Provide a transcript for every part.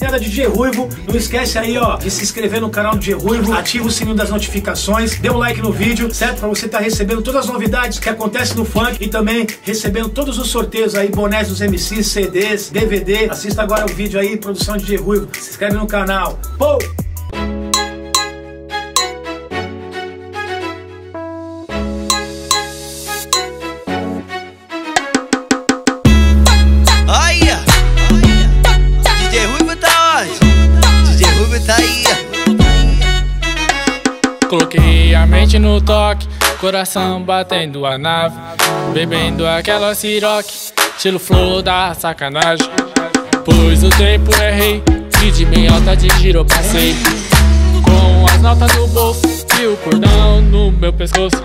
Rapaziada DJ Ruivo, não esquece aí, ó, de se inscrever no canal do DJ Ruivo, ativa o sininho das notificações, dê um like no vídeo, certo? Pra você estar tá recebendo todas as novidades que acontecem no funk e também recebendo todos os sorteios aí, bonés dos MCs, CDs, DVD. Assista agora o vídeo aí, produção DJ Ruivo. Se inscreve no canal. Pou! Coloquei a mente no toque, coração batendo a nave, bebendo aquela siroque, estilo flor da sacanagem. Pois o tempo errei, e de bem alta de giro passei, com as notas no bolso e o cordão no meu pescoço,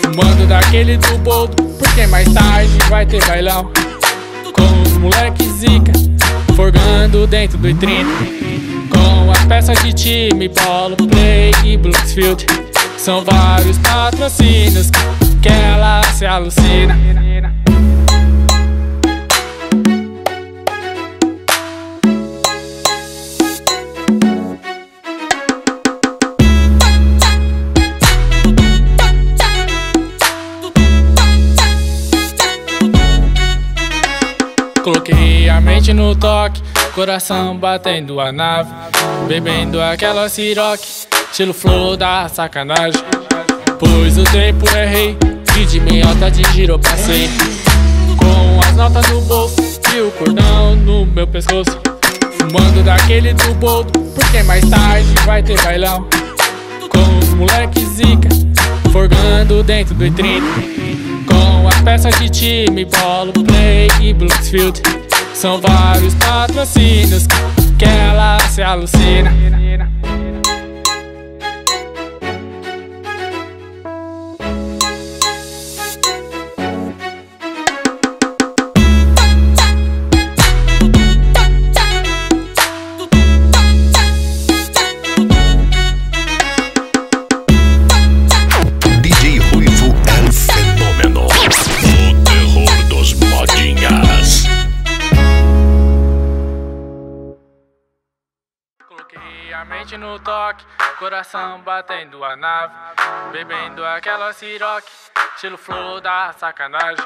fumando daquele do boldo, porque mais tarde vai ter bailão, com os moleques zica, forgando dentro do I-30. As peças de time, Polo Play e Brooksfield São vários patrocínios que ela se alucina. Coloquei a mente no toque Coração batendo a nave, bebendo aquela siroque, estilo flor da sacanagem. Pois o tempo errei, e de meiota de giro passei. Com as notas no bolso e o cordão no meu pescoço. Fumando daquele do boldo, porque mais tarde vai ter bailão. Com os moleques zica, forgando dentro do I-30. Com as peças de time, bolo, play e Bluesfield. São vários patrocínios que ela se alucina. A mente no toque, coração batendo a nave, bebendo aquela siroque, estilo flor da sacanagem.